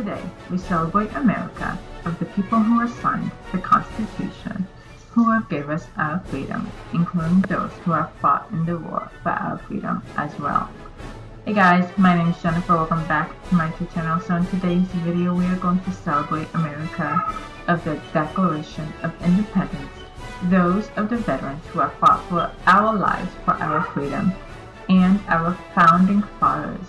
today, we celebrate America of the people who have signed the Constitution, who have gave us our freedom, including those who have fought in the war for our freedom as well. Hey guys, my name is Jennifer. Welcome back to my channel. So in today's video, we are going to celebrate America of the Declaration of Independence, those of the veterans who have fought for our lives for our freedom, and our founding fathers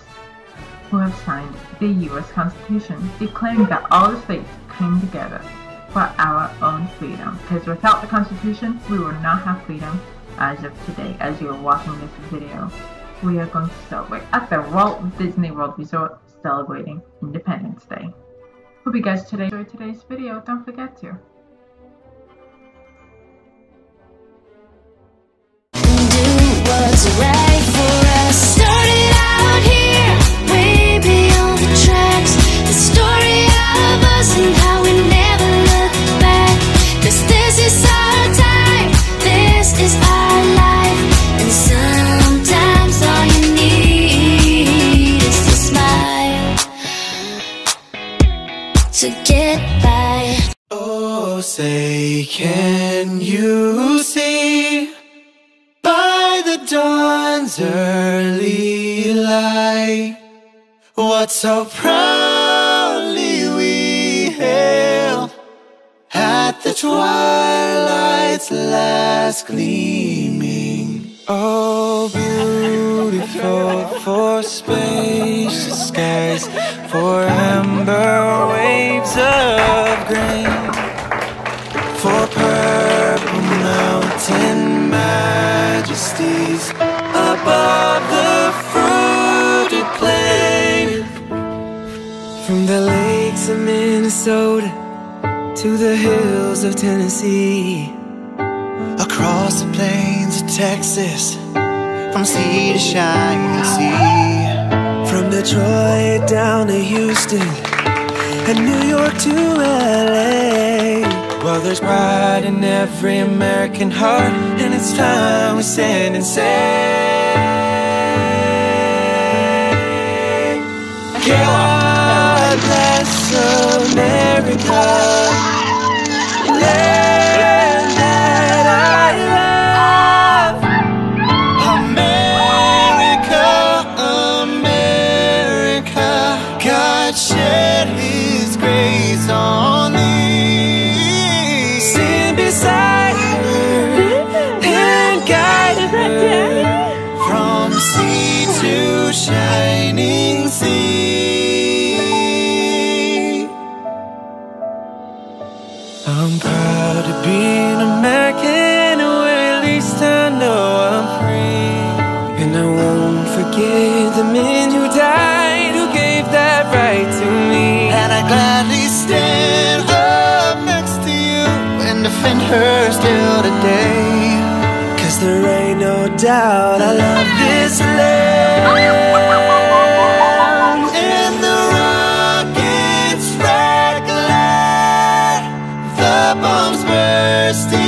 who have signed the U.S. Constitution, declaring that all the states came together for our own freedom. Because without the Constitution, we would not have freedom as of today, as you are watching this video. We are going to celebrate at the Walt Disney World Resort, celebrating Independence Day. Hope you guys today enjoyed today's video. Don't forget to what's right early light what so proudly we hailed at the twilight's last gleaming? Oh, beautiful for spacious skies, for amber waves of grain for purple mountain majesties above the fruited plain. From the lakes of Minnesota to the hills of Tennessee, across the plains of Texas, from sea to shining sea, from Detroit down to Houston and New York to LA. Well, there's pride in every American heart, and it's time we stand and say, God bless America, land and her still today. Cause there ain't no doubt I love this land. And the rockets the bombs bursting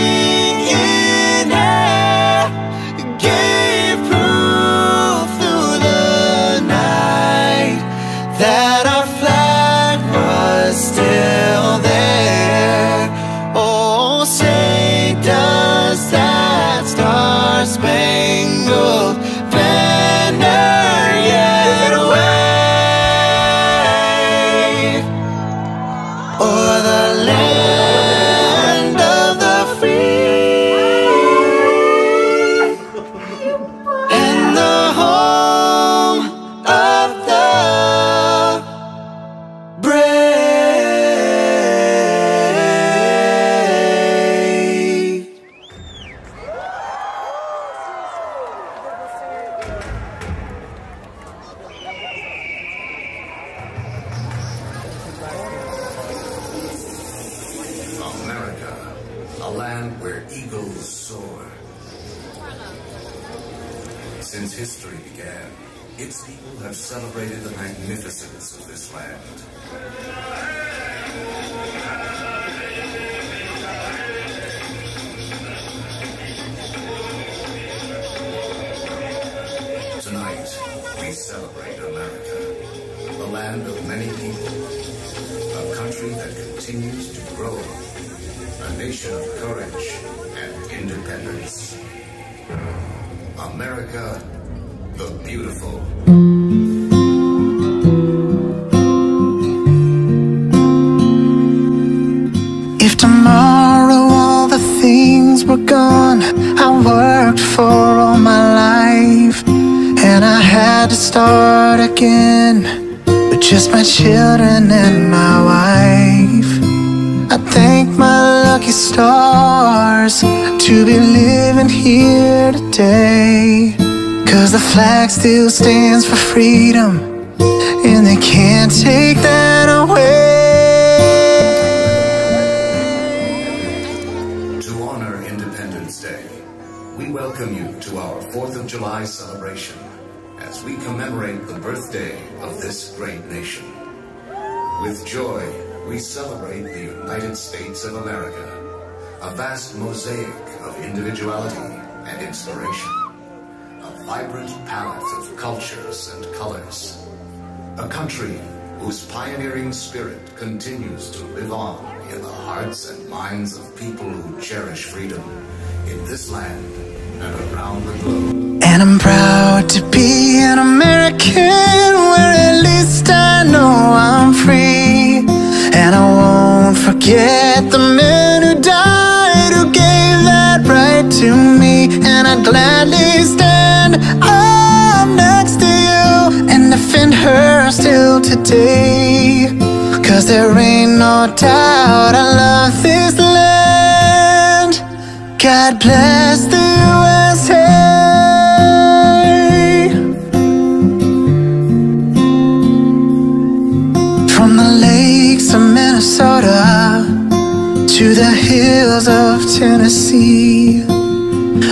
Since history began, its people have celebrated the magnificence of this land. Tonight, we celebrate America, the land of many people, a country that continues to grow. A nation of courage and independence. America the Beautiful. If tomorrow all the things were gone I worked for all my life And I had to start again. With just my children and my wife. I thank my lucky stars To be living here today Cause the flag still stands for freedom And they can't take that away To honor Independence Day, we welcome you to our 4th of July celebration as we commemorate the birthday of this great nation. With joy, we celebrate the United States of America, a vast mosaic of individuality and inspiration, a vibrant palette of cultures and colors, a country whose pioneering spirit continues to live on in the hearts and minds of people who cherish freedom in this land and around the globe. And I'm proud to be an American Where at least I know I'm free. And I won't forget the men to me And I'd gladly stand up next to you And defend her still today. Cause there ain't no doubt I love this land God bless the USA From the lakes of Minnesota To the hills of Tennessee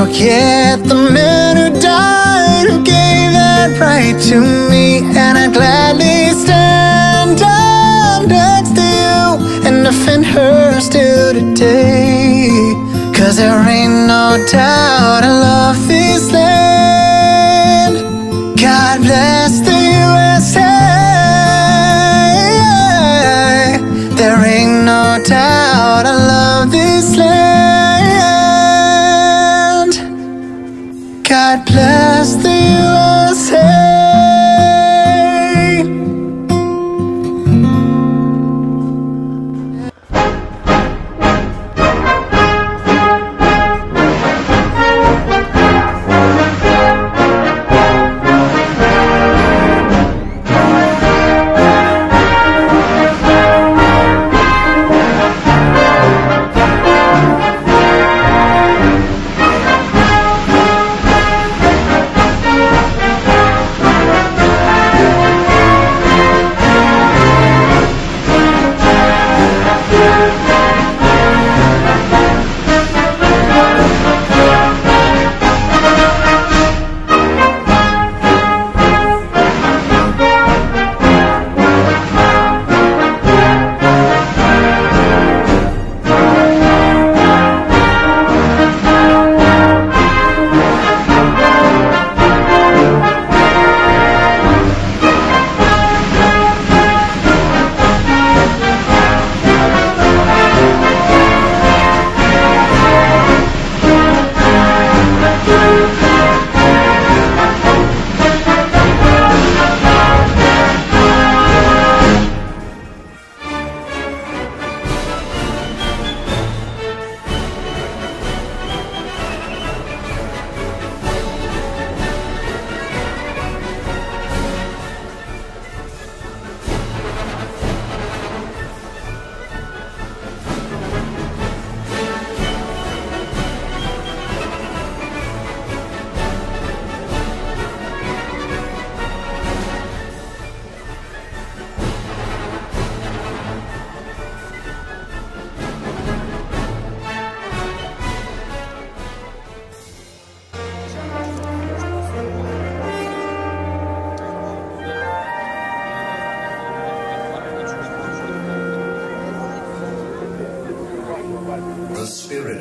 forget the men who died Who gave that right to me And I'd gladly stand up next to you And defend her still today. Cause there ain't no doubt I love this land. God bless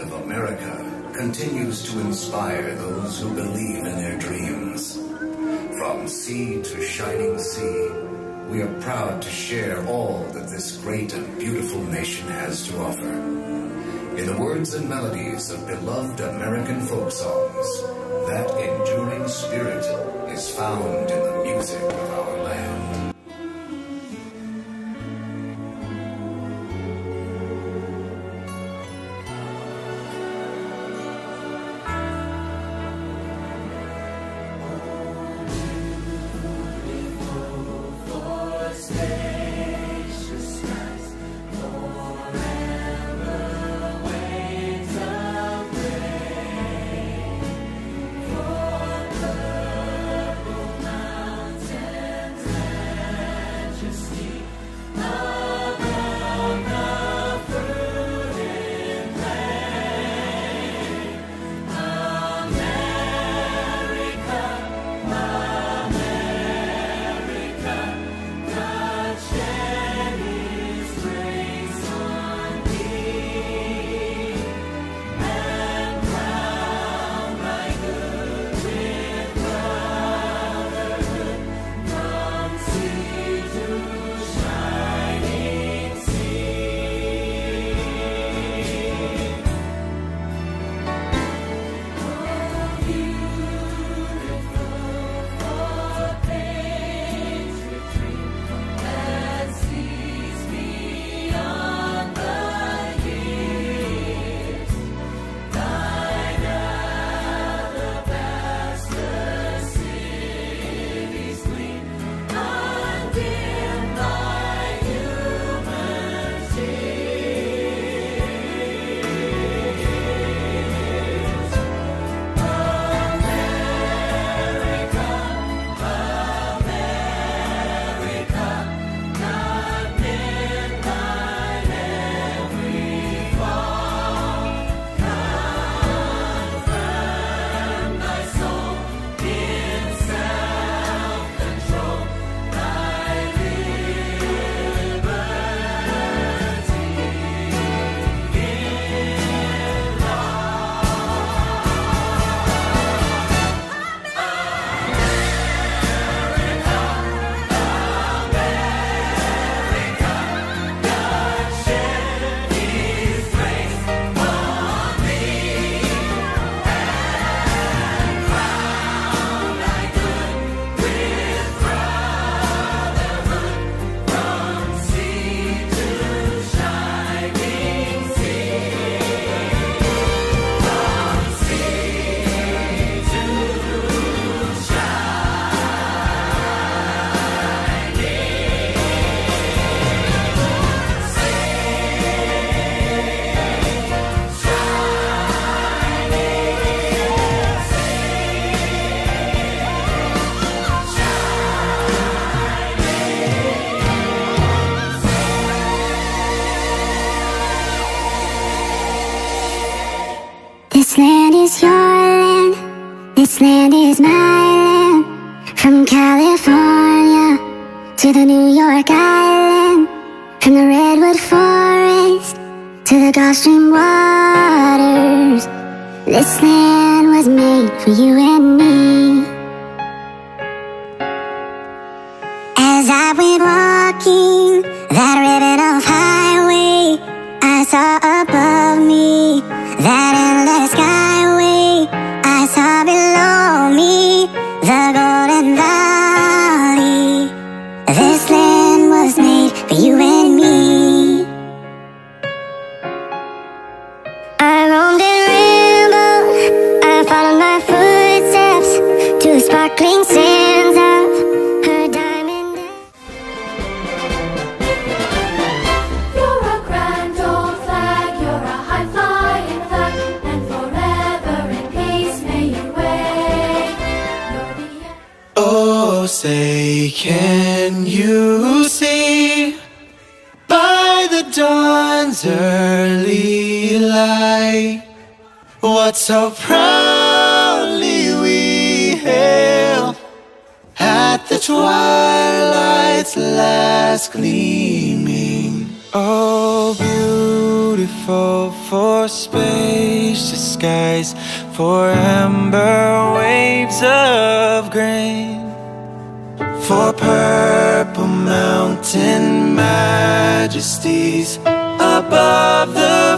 of America continues to inspire those who believe in their dreams. From sea to shining sea, we are proud to share all that this great and beautiful nation has to offer. In the words and melodies of beloved American folk songs, that enduring spirit is found in the music of our land. Is my land. From California to the New York Island. From the Redwood Forest to the Gulf Stream waters. This land was made for you and me. As I went walking for you and what so proudly we hailed at the twilight's last gleaming? Oh, beautiful for spacious skies, for amber waves of grain, for purple mountain majesties above the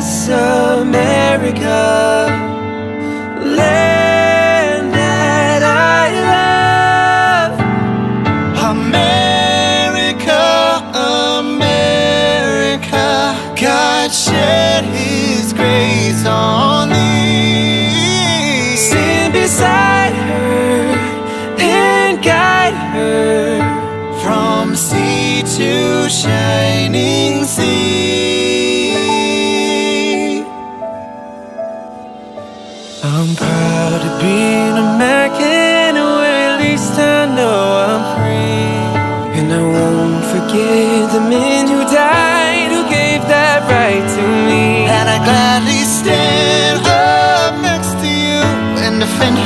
bless America, land that I love. America, America, God shed His grace on thee. Stand beside her and guide her. From sea to shining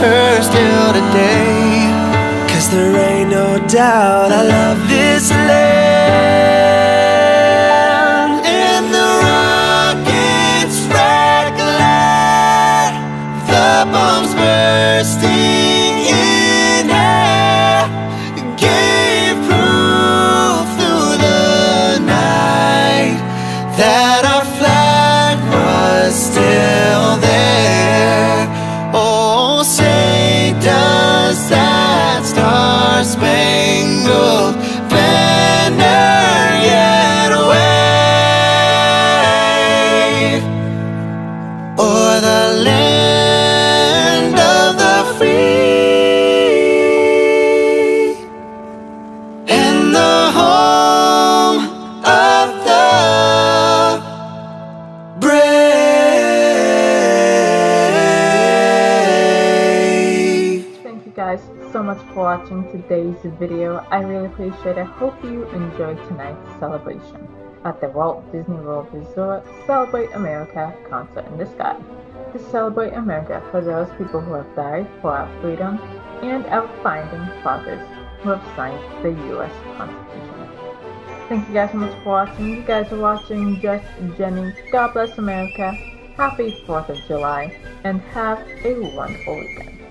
her still today. Cause there ain't no doubt I love this land. I really appreciate it. I hope you enjoyed tonight's celebration at the Walt Disney World Resort Celebrate America Concert in the Sky. To celebrate America for those people who have died for our freedom and our founding fathers who have signed the U.S. Constitution. Thank you guys so much for watching. You guys are watching Just Jenny. God bless America. Happy 4th of July and have a wonderful weekend.